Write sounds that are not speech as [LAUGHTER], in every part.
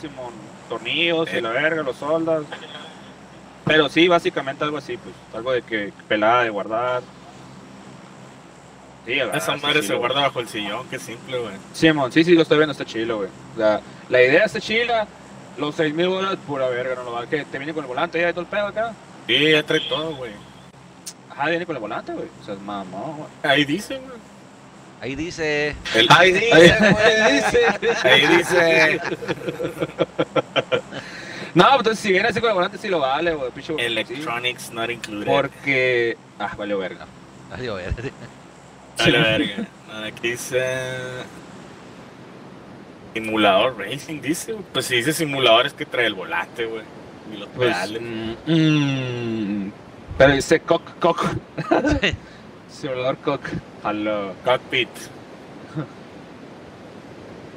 Simón, tornillos y Eh. la verga, los soldas. Pero sí, básicamente algo así, pues, algo de que pelada de guardar. Sí, verdad, Esa madre se guarda bajo el sillón, qué simple, güey. Simón, sí, sí, lo estoy viendo, está chilo, güey. La, la idea está chila, los 6 mil bolas, pura verga, no lo va. que ¿Te viene con el volante ya y todo el pedo acá? Sí, ya trae todo, güey. Ajá, viene con el volante, güey. O sea, es mamón, güey. Ahí dice, güey. Ahí dice. El- Ahí dice, güey. dice. Ahí dice No, pues, entonces si viene así con el volante, sí lo vale, güey. Picho, sí. Electronics not included. Porque. Ah, vale, verga. Adiós, a ver. A la verga. Aquí dice. Simulador Racing, dice. Pues si dice simulador es que trae el volante, güey. Y los Pues. pedales. mm, mm, pero dice cock, cock. [LAUGHS] Simulador cock. Aló. Cockpit. [LAUGHS]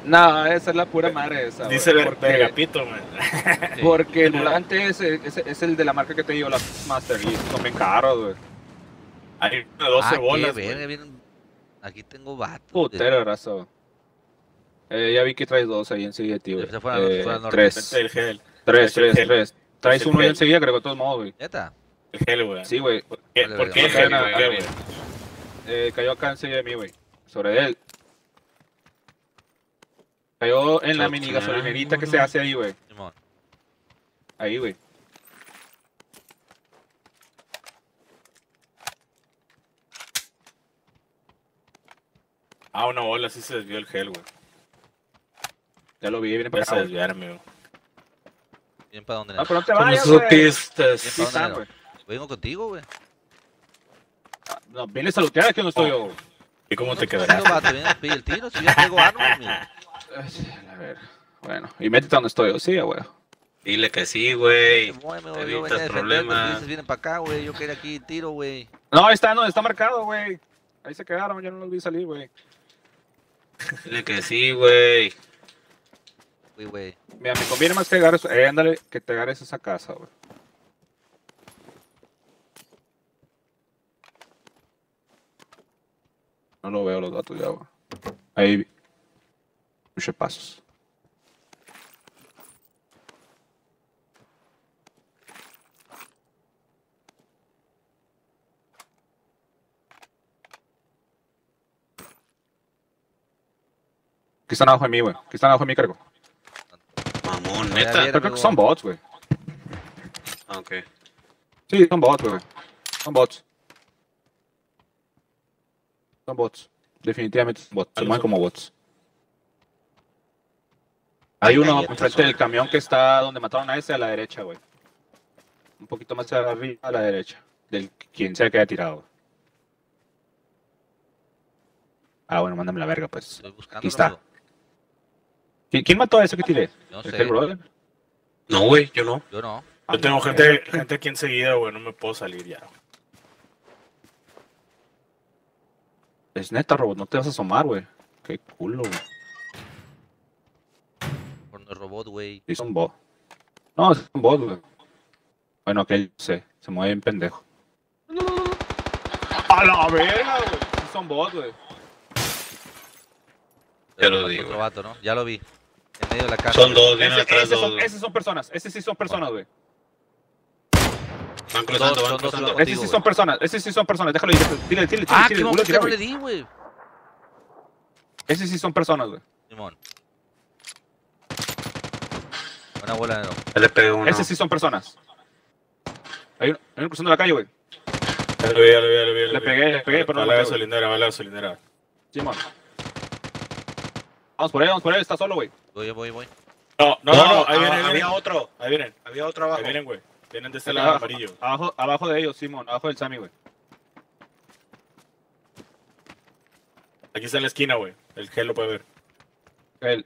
No, esa es la pura madre esa. Dice ver- porque, Vergapito, güey. [LAUGHS] porque el volante es, es, es el de la marca que te digo, la Master. Y son bien caros, güey. Hay una de 12 Ah, bolas. verga, vienen- Aquí tengo vato. Putero, razo. Eh, ya vi que traes dos ahí enseguida, tío. fueron al- Eh, norte. tres. El. Tres, Es el tres, tres. Traes Es el uno gel. enseguida, creo, de todos modos, güey. ¿Neta? El gel, güey. Sí, güey. ¿Por qué, Vale, ¿por qué gel, era- güey? Eh, cayó acá enseguida de mí, güey. Sobre él. Cayó en la mini gasolinerita que se hace ahí, güey. Ahí, güey. Ah, una bola, sí se desvió el gel, güey. Ya lo vi, viene para acá. a güey. desviarme, güey. Bien para dónde. No, pero no te ¿Cómo vayas, güey. ¿Pa' Vengo contigo, güey. No, viene a salutear aquí donde estoy yo. güey. ¿Y cómo te quedarás? vato, viene a pedir el tiro. Si ya tengo armas, mira. Ay, A ver. Bueno, y métete donde estoy yo. Sí, güey. Dile que sí, güey. Evitas yo problemas. dices, vienen para acá, güey. Yo quería aquí tiro, güey. No, ahí está, no, está marcado, güey. Ahí se quedaron, yo no los vi salir, güey. Dile que sí, güey. Güey, güey. Mira, me conviene más que agarres, eh, ándale, que te agarres esa casa, güey. No lo veo los datos ya, güey. Ahí vi. Muchos pasos. Aquí están abajo de mí, güey. Aquí están abajo de mí, cargo. Mamón, neta. Pero creo que son bots, güey. Ah, ok. Sí, son bots, güey. Son bots. Son bots. Definitivamente son bots. Se ¿Cuáles mueven como bots. Hay uno enfrente del camión que está donde mataron a ese a la derecha, güey. Un poquito más arriba a la derecha. Del quien sea que haya tirado. Ah, bueno, mándame la verga, pues. Estoy buscando. Aquí está. ¿Qui- ¿Quién mató a ese que tiré? No ¿El sé. Brother? No, güey, yo no. Yo no. Yo tengo gente, gente aquí enseguida, güey. No me puedo salir ya. Es neta, robot, no te vas a asomar, güey. Qué culo, güey. Por el robot, güey. Sí, son bots. No, es un bot, güey. Bueno, aquel, sé, se mueve bien pendejo. ¡A la verga, güey! Sí son bots, güey. Ya lo Otro digo. vato, ¿no? Ya lo vi. En medio de la casa. Son dos, vienen Ese- atrás ese dos. son, esos son personas, ese sí son personas, güey. Van cruzando, Dos, van cruzando. Contigo, sí son personas, ese sí son personas. Déjalo ir, tírale, tírale, Ah, que no le di, güey. Ese sí son personas, güey. Simón. Buena bola, no. Pegué uno. Ese sí son personas. Hay uno, hay uno cruzando la calle, güey. Ya lo vi, ya lo vi, ya lo vi. Le pegué, le pegué, pero no Va lo la gasolinera, va la gasolinera. Simón. Vamos por él, vamos por él, está solo, güey. Voy, voy, voy. No, no, no, no, ahí ah, vienen, ahí había vienen. otro. Ahí vienen, Había otro abajo. ahí vienen, güey. Vienen de este lado abajo, amarillo. Abajo, abajo de ellos, Simón, abajo del Sammy, güey. Aquí está en la esquina, güey. El gel lo puede ver. Él.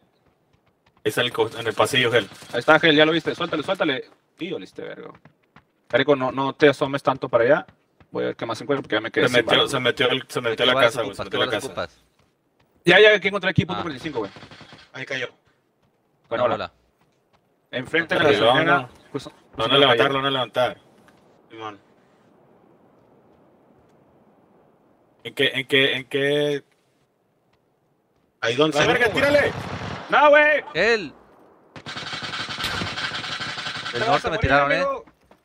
Ahí está en el, en el pasillo, gel. Ahí está, Ángel, ya lo viste. Suéltale, suéltale. Tío, liste, verga. Carico, no, no te asomes tanto para allá. Voy a ver qué más encuentro porque ya me quedé Se sin metió, se metió, el- se metió a ¿Qué la casa, güey. Se metió ¿Qué a la casa. ocupas? Ya, ya, aquí encontré aquí, punto Ah. 45, güey. Ahí cayó. Bueno, hola. bola. Enfrente de la Arriba, gasolinera. no. Pues, Lo van a levantar, lo van a levantar. Simón. ¿En qué, en qué, en qué? Ahí donde ¡La se verga, tírale! No, güey. Él. Del norte me tiraron, eh.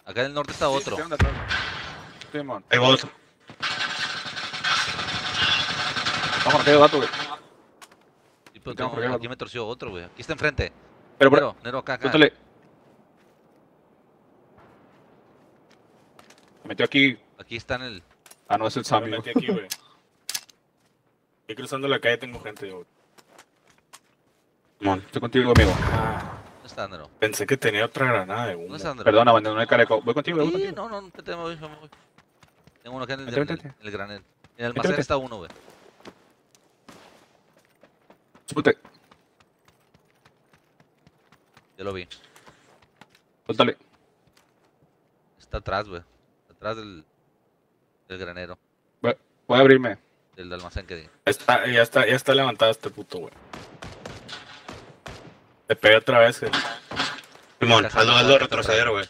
Acá del norte está otro. Simón. Ahí va otro. Vamos a quedar vato, güey. Sí, pero problema. aquí me torció otro, güey. Aquí está enfrente. Pero, Nero, Nero acá, acá. Me metió aquí. Aquí está en el. Ah, no, es el Me Sammy. metí güey. aquí, güey. Aquí cruzando la calle tengo gente, yo. güey. Simón. Estoy contigo, amigo. ¿Dónde está Nero? Pensé que tenía otra granada de humo. ¿Dónde? Perdón, abandoné el careco. Voy contigo, voy Sí, contigo. no, no, no, te me voy, me voy. Tengo uno acá en el, el, el granel. En el almacén está uno, güey. Súbete. Yo lo vi. Suéltale. Está atrás, güey. Atrás del, del granero. Voy a abrirme. Del almacén que di. Ya está, ya está, ya está levantado este puto, güey. Te pegué otra vez, güey. Simón, Casa hazlo, hazlo retroceder, güey.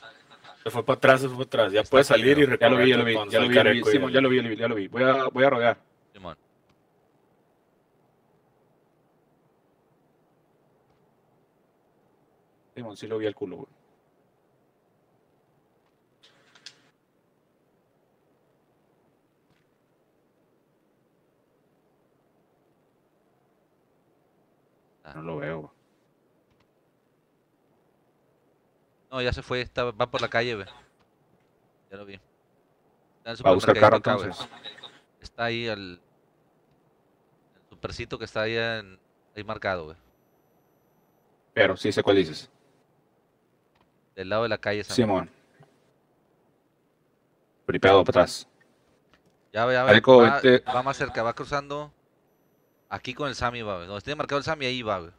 Se fue para atrás, se fue para atrás. Ya puede salir y Ya lo vi, ya lo vi. Ya lo vi, lo Simón, ya lo vi, ya lo vi, ya lo vi. Voy a, voy a rodear. Simón. Simón, sí lo vi al culo, güey. No lo veo. No, ya se fue. Está, va por la calle, güey. Ya lo vi. Está en el Va a buscar carro supermercadito acá, güey. entonces. Está ahí al. El supercito que está ahí, en, ahí marcado, güey. Pero sí sé cuál dices. Del lado de la calle. esa Simón. Fripeado para atrás. Ya, ya, Areco, va, vente. va más cerca, va cruzando. Aquí con el Sammy va, güey. Donde esté marcado el Sammy, ahí va, güey.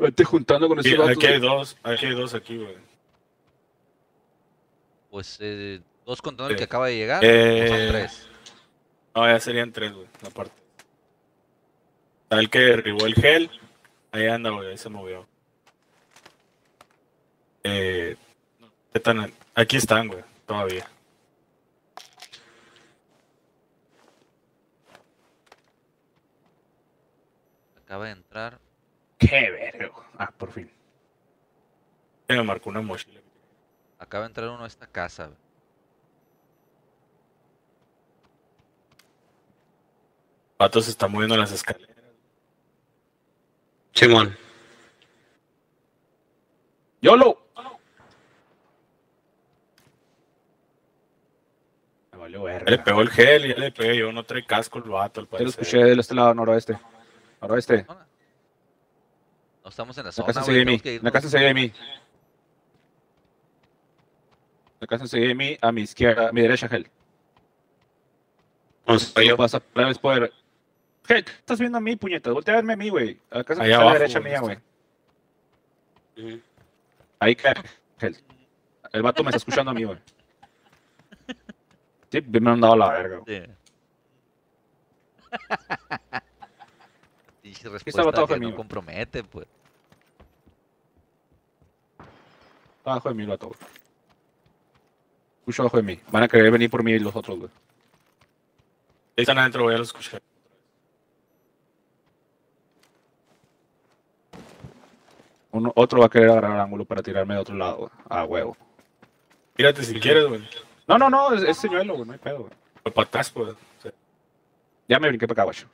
Vete juntando con Sí, ese vato. aquí hay dos, aquí hay dos aquí, güey. Pues eh, dos contando el que acaba de llegar. o son Eh, tres. No, ya serían tres, güey, la parte. Está el que derribó el gel. Ahí anda, güey, ahí se movió. Eh, ¿qué tan- Aquí están, güey, todavía. Acaba de entrar. Qué verga. Ah, por fin. Me marcó una mochila. Acaba de entrar uno a esta casa. Pato se está moviendo en las escaleras. Simón. ¡YOLO! Me valió Ya le verga. pegó el gel, ya le pegué yo, no trae casco el vato, al Te lo escuché de este lado, noroeste. Noroeste. No estamos en la La zona, casa de mí. La casa sigue de mí. La casa sigue de mí a mi izquierda, a mi derecha, Gel. ¿Dónde estoy yo? Vas a poder. Gel, ¿qué estás viendo a mí, puñetas? Voltea a verme a mí, güey. A la casa está a la derecha mía, güey. Ahí cae, Gel. El vato me está escuchando a mí, güey. Sí, me han dado la verga. Pinche respuesta que no compromete, pues. Está abajo de mí el güey. Escucho abajo de mí. Van a querer venir por mí los otros, güey. Ahí están adentro, voy a los escuchar. Uno, otro va a querer agarrar ángulo para tirarme de otro lado, güey. A huevo. Tírate si quieres, güey. No, no, no, es, es señuelo, güey. No hay pedo, güey. Pues. O sea, Ya me brinqué para acá, guacho.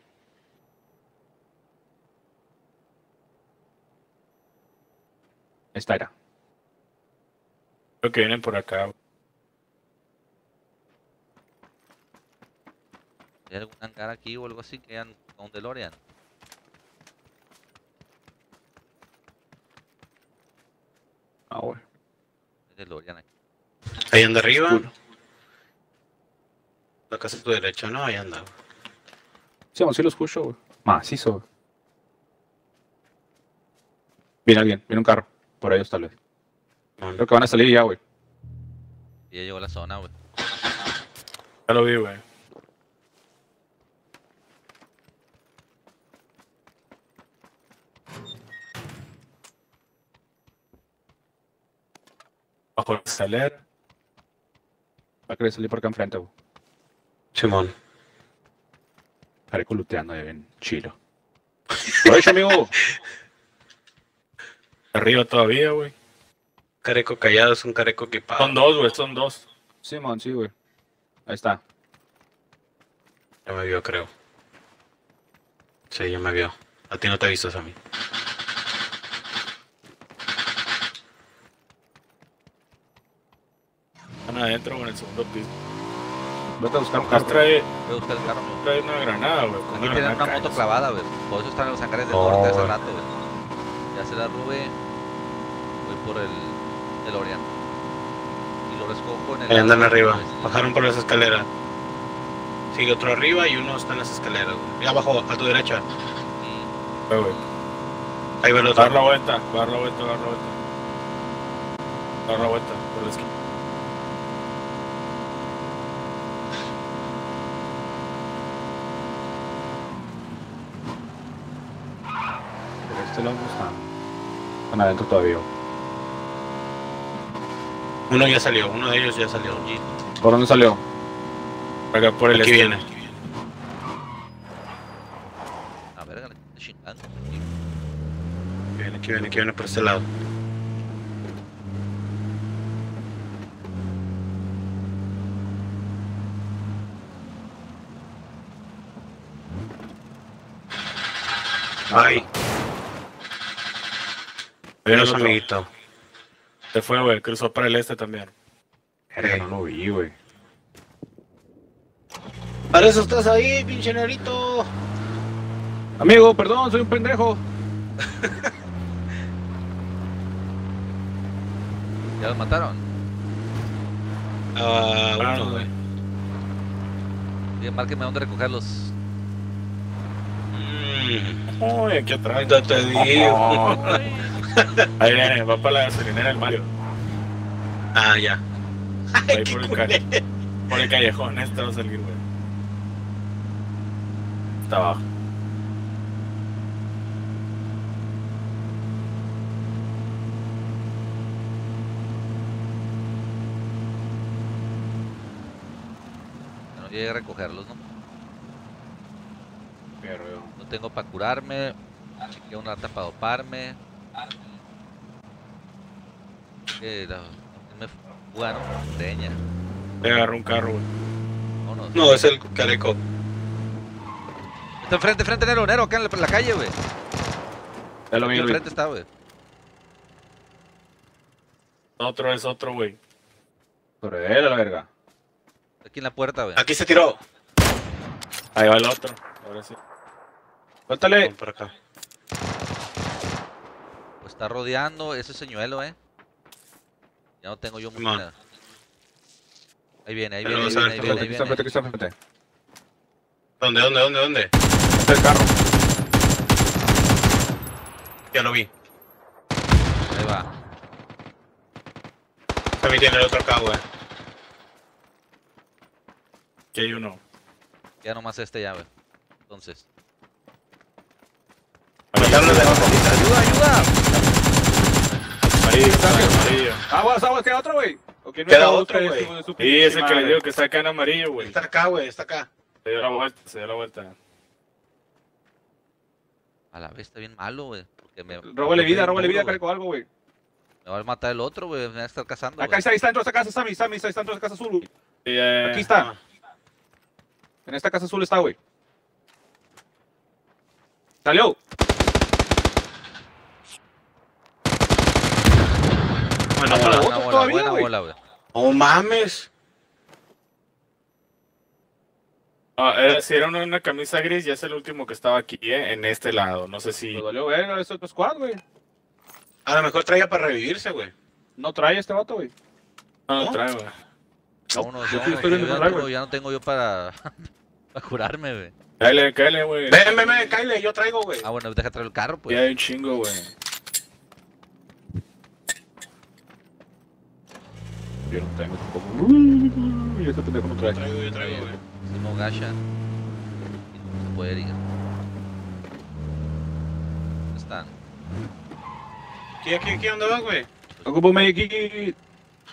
Esta era. Creo que vienen por acá. ¿Hay algún hangar aquí o algo así que hayan con DeLorean? Ah. Hay DeLorean aquí. Ahí anda arriba. La casa a tu derecha, ¿no? Ahí anda. Sí, vamos, sí lo escucho, güey. Macizo. Viene alguien, viene un carro. Por ellos, tal vez. Simón. Creo que van a salir ya, güey. Ya llegó la zona, güey. Ya lo vi, güey. Bajo la escalera. Va a querer salir por acá enfrente, güey. Simón. Estaré coluteando ahí bien chilo. Aprovecha, amigo. [LAUGHS] Arriba todavía, güey. careco callado, es un careco equipado. Son dos, güey, son dos. Simón, sí, güey. Ahí está. Ya me vio, creo. Sí, ya me vio. A ti no te he visto, Sammy. Están adentro o en el segundo piso. Vete a buscar un carro. trae, Voy a buscar el carro, trae una granada, güey. Aquí una tienen una moto clavada, güey. Por eso están los hangares del Oh, norte hace rato, güey. Ya se la rube. Voy por el DeLorean. Y lo recojo en el. Ahí andan arriba. oeste. Bajaron por las escaleras. Sigue otro arriba y uno está en las escaleras, güey. Y abajo, a tu derecha. Y Güey, güey. Ahí va el otro. dar la vuelta, dar la vuelta, dar la vuelta. Dar la vuelta por la esquina. Por este lado no están. Adentro todavía. Uno ya salió, uno de ellos ya salió. ¿Por dónde salió? Acá por el Aquí este. viene. A ver, chingando. Aquí viene, aquí viene, aquí viene por este lado. Ay, Otro. amiguito. Se fue, güey, cruzó para el este también. Verga, no lo vi, güey. Para eso estás ahí, pinche negrito. Amigo, perdón, soy un pendejo. [LAUGHS] ¿Ya los mataron? Ah, Ah, uno, güey. Bien, márqueme dónde recogerlos. Mm, Uy, aquí atrás. te digo. [LAUGHS] [LAUGHS] Ahí viene, va para la gasolinera del Mario. Ah, ya. Ahí por el, ca- por el callejón este va a salir, güey. Está abajo. No llegué a recogerlos, ¿no? Pero, No tengo para curarme. Chequé una rata para doparme. Que la. Me. Le agarró un carro, güey. Vámonos. No, es el careco. Está enfrente, enfrente, Nero, Nero, acá en la, en la calle, güey. ya lo vi, enfrente está, güey. Otro es otro, güey. Sobre él, a la verga. Aquí en la puerta, güey. Aquí se tiró. Ahí va el otro. Ahora sí. Por acá. Pues está rodeando ese señuelo, eh. Ya no tengo yo mucha. Ahí viene, ahí viene, ahí viene, ahí Aquí está viene, ahí aquí está viene. ¿Dónde, dónde, dónde, dónde? Está el carro. Ya lo vi. Ahí va. También tiene el otro acá, güey. Aquí hay uno. Ya nomás este ya, güey. Entonces. ¡Ayuda, ayuda! Amarillo, Aguas, aguas, queda otro, güey. No Queda está, otro, güey. Sí, pinche ese que le digo que está acá en amarillo, güey. Está acá, güey, está acá. Se dio la vuelta, se dio la vuelta. A la vez está bien malo, güey. Porque me. Róbale vida, róbale vida, güey. careco, algo, güey. Me va a matar el otro, güey. Me va a estar cazando. Acá está, ahí está dentro de esta casa, Sammy, Sammy, está dentro de esta casa azul, güey. Aquí está. En esta casa azul está, güey. Salió. Bueno, Hasta bola. la Buena bola, buena bola, güey. No mames. Ah, era, si era una, una camisa gris, ya es el último que estaba aquí, eh, en este lado. No sé si. Me dolió verga, eso es otro squad, güey. A lo mejor traía para revivirse, güey. No trae este vato, güey. No, ¿No? trae, güey. Vámonos, yo ya, tengo, ya no tengo yo para, [LAUGHS] para curarme, güey. Cáele, cáele, güey. Ven, ven, ven, Kyle, yo traigo, güey. Ah, bueno, deja traer el carro, pues. Ya hay un chingo, güey. Yo no tengo tampoco. Uy, Y este pendejo no trae. Traigo, yo traigo, güey. Simón Gacha. Y no se puede ir. ¿Dónde están? Aquí, aquí, aquí, ¿dónde vas, güey? Ocupo un aquí.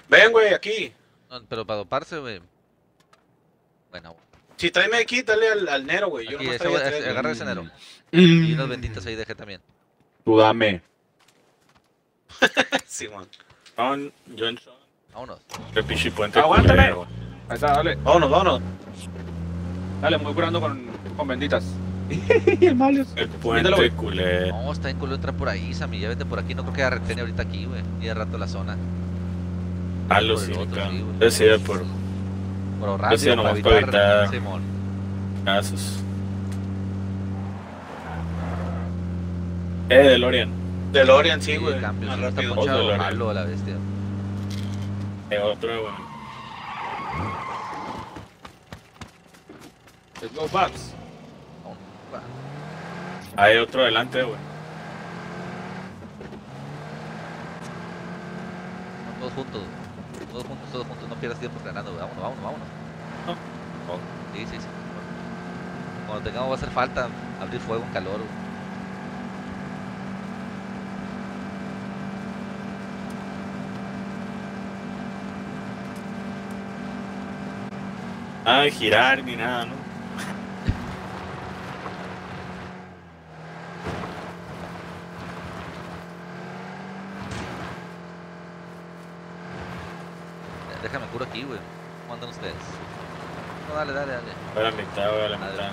Ven, güey, aquí. No, pero para doparse, güey. Bueno, Si tráeme aquí, dale al, al Nero, güey. Yo aquí, no ese, güey. agarra ese Nero. Y unas benditas ahí dejé también. Tú dame. [LAUGHS] Sí, man. John, Johnson, Vámonos. el pinche puente Aguántame. Ahí está, dale. Vámonos, vámonos. Dale, muy curando con, con benditas. [LAUGHS] el Malios. El puente culero. No, está en culo entrar por ahí, Sammy. Ya vete por aquí. No creo que haya retene ahorita aquí, güey. Ni de rato la zona. Ah, lo sí. Decía por Por ahorrar, Decía nomás para evitar- casos. Eh, DeLorean. DeLorean, sí, Sí, güey. cambio. Más sí, está rápido. ponchado malo la bestia. Eh, otro, güey. Let's go. Va. Hay otro adelante, güey. Todos juntos. Todos juntos, todos juntos. No pierdas tiempo frenando, güey. Vámonos, vámonos, vámonos. No. Sí, sí, sí. Cuando tengamos va a hacer falta abrir fuego en calor. güey. Nada de girar ni nada, ¿no? Eh, Déjame curo aquí, güey. ¿Cómo andan ustedes? No, dale, dale, dale. Voy a la mitad, voy a la mitad.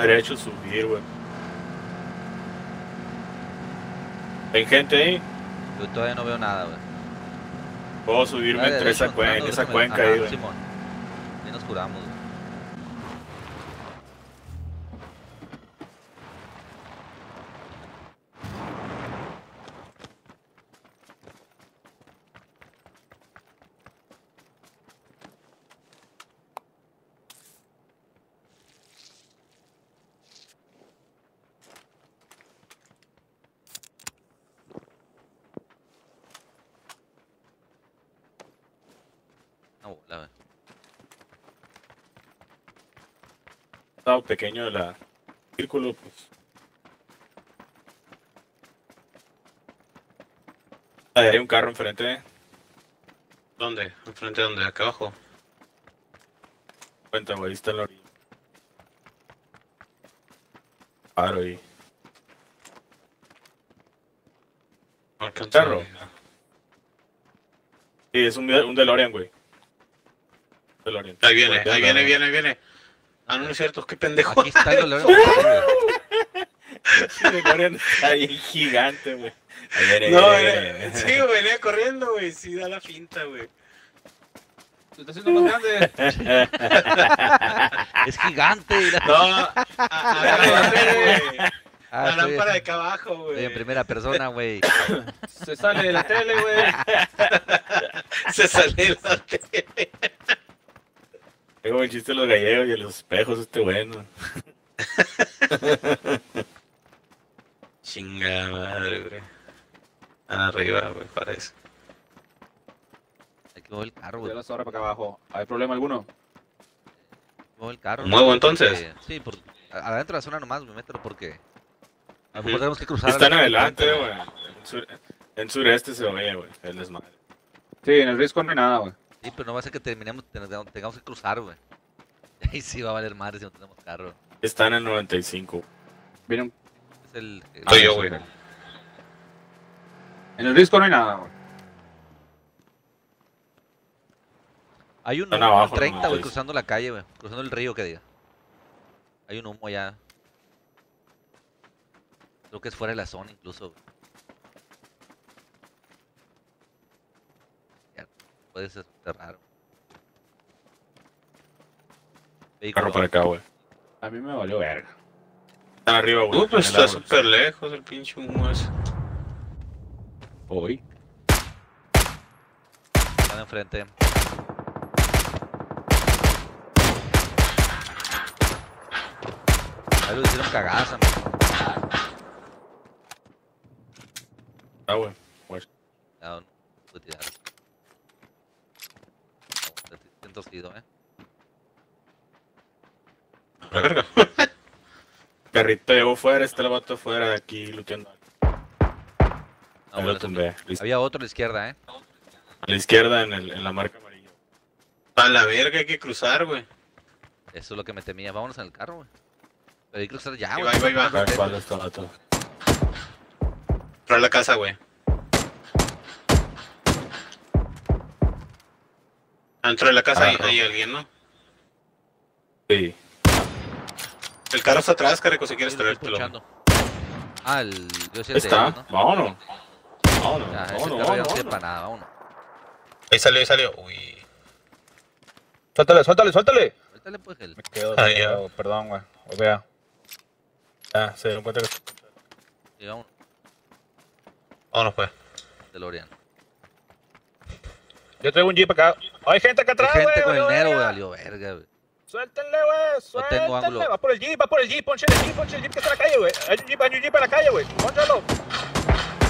Derecho subir, güey. ¿Ven gente ahí? Yo todavía no veo nada, güey. Puedo subirme entre esa, cuen- esa cuenca ahí, güey. Simón. Ahí nos curamos, güey. Una bola, güey. Pequeño de la círculo, pues. Ahí hay un carro enfrente. ¿Dónde? ¿Enfrente de dónde? ¿Acá abajo? Cuenta, güey, está en la orilla. Paro ahí. A Carro. Sí, es un, un DeLorean, güey. DeLorean. Ahí viene, ahí viene, viene, ahí viene. Ah, no es cierto, qué pendejo. Aquí está el güey. DeLorean está ahí gigante, güey. No, venía- viene. sí, güey, venía corriendo, güey. Sí, da la finta, güey. Se está haciendo más grande. [LAUGHS] Es gigante. la- No, a- agárrate, güey. Ah, La estoy- lámpara de acá abajo, estoy güey. en primera persona, güey. Se sale de la tele, güey. [LAUGHS] Se sale la tele. Qué buen chiste los gallegos y a los espejos, este bueno. [LAUGHS] Chinga madre, güey. Arriba, güey, parece. Hay que mover el carro, güey. a la zorra para acá abajo. ¿Hay problema alguno? Muevo el carro. ¿Muevo entonces? Porque- sí, por, adentro de la zona nomás, me mételo porque. A lo mejor tenemos que cruzar. Están adelante, güey. En, sur- en sureste se oye, güey. El desmadre. Sí, en el risco no hay nada, güey. Sí, pero no va a ser que terminemos, ten- tengamos que cruzar, güey. [LAUGHS] Ahí sí va a valer madre si no tenemos carro. Están en 95. Viene un- Es el. el- Soy yo, güey. En el risco no hay nada, güey. Hay un Están humo abajo, en 30, güey, cruzando la calle, güey. Cruzando el río, que diga. Hay un humo allá. Creo que es fuera de la zona, incluso. güey. Ya, puede ser raro. Carro para acá, güey. A mí me valió verga. Están arriba, güey. Uh, pues está súper lejos el pinche humo ese. Hoy. Están enfrente. Ahí lo hicieron cagadas, amigo. Ah, güey. No, no pude tirar. No, te- te llevo fuera, está el vato fuera de aquí luteando. Ah, bueno, lo tumbé. Había otro a la izquierda, ¿eh? A la izquierda en, el, en la marca amarilla. A la verga hay que cruzar, güey. Eso es lo que me temía. Vámonos en el carro, güey. Pero hay que cruzar ya, Ahí güey. va, ahí va, ahí va. A ver cuál es este vato. Entró a la casa, güey. Dentro de la casa hay, Ah, hay alguien, ¿no? Sí. El carro está atrás, Careco, si quieres traértelo. Ah, el. Yo sí el de está. ellos, ¿no? Vámonos. Vámonos. Ya, ese vámonos, carro ya no vámonos, sirve para nada, vámonos. Ahí salió, ahí salió. Uy. Suéltale, suéltale, suéltale. Ahorita pues el. Me quedo. Ah, quedo, Perdón, güey. O vea. Ya, se dieron cuenta que. Sí, vámonos. Vámonos, pues. DeLorean. Yo traigo un jeep acá. Hay gente acá Hay atrás, gente güey. con el valió negro, güey. verga. Valió verga, güey. Suéltenle, güey. No Suéltenle. tengo ángulo. Va por el jeep, va por el jeep. Ponche el jeep, ponche el jeep que está en la calle, güey. Hay un jeep, hay un jeep en la calle, güey. Pónchalo.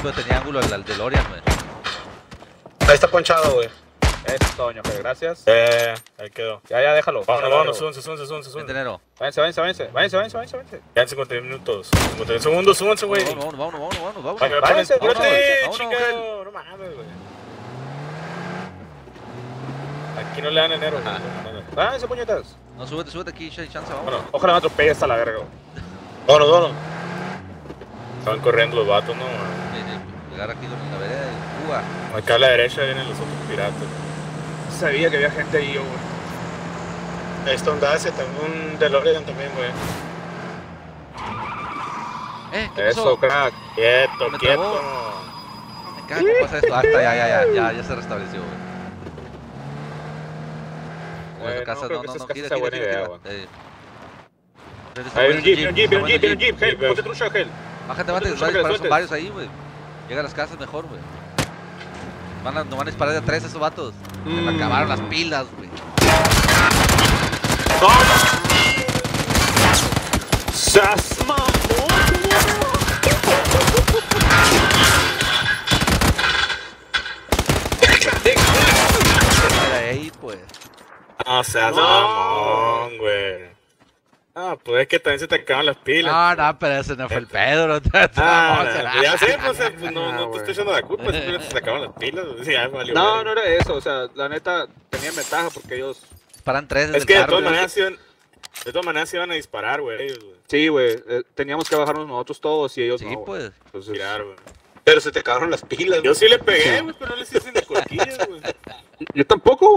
Pero tenía ángulo DeLorean, güey. Ahí está ponchado, güey. Eso, Toño, gracias. Eh, ahí quedó. Ya, ya, déjalo. Vámonos, vámonos, súbanse, súbanse, súbanse, súbanse. Váyanse, váyanse, váyanse. Váyanse, váyanse, váyanse, váyanse. Quedan 51 minutos. 51 segundos, súbanse, güey. Vámonos, vámonos, vámonos. Váyanse, ponen- vámonos, ¡Súbete, vámonos, chingado! No mames, güey. Aquí no le dan enero. Ajá. Váyanse, puñetas. No, súbete, súbete aquí, hay chance, vámonos. Bueno, ojalá me atropelle hasta la verga. güey. Vámonos, vámonos. Estaban corriendo los vatos, ¿no? Llegar aquí con la vereda de Cuba. Acá a la derecha vienen los otros piratas. Sabía que había gente ahí, güey. Está un Dacia, también un DeLorean también, güey. Eh, ¿qué Eso, pasó? crack. Quieto, Me quieto. trabó. Me cago, ¿cómo pasa esto? Ah, está, ya, ya, ya, ya, ya se restableció, güey. Bueno, casa, no no, no, no, gira, gira, buena gira, idea, gira. Eh. Viene un jeep, un jeep, un jeep, un jeep. Jeep, ponte trucha, Gel. Bájate, bájate, van a disparar, son varios ahí, güey. Llega a las casas mejor, güey. Van a, no van a disparar de a tres esos vatos. Se me Mm. acabaron las pilas, güey. ¡Sas, seas No. mamón, güey. Ah, pues es que también se te acaban las pilas. No, no, pero ese no fue el pedo, no te Ah, no, ya sé, pues, eh, pues, [LAUGHS] no, no te estoy echando la culpa, simplemente se te acaban las pilas. Sí, ya valió No, no era eso. O sea, la neta, tenían ventaja porque ellos. Disparan tres Es que de todas maneras se iban, de todas maneras se iban a disparar, güey, ellos, güey. Sí, güey. eh, teníamos que bajarnos nosotros todos y ellos Sí, no. pues. Entonces, Tirar, güey. Pero se te acabaron las pilas, Yo sí le pegué, güey, pero no les hice ni cosquillas, güey. Yo tampoco,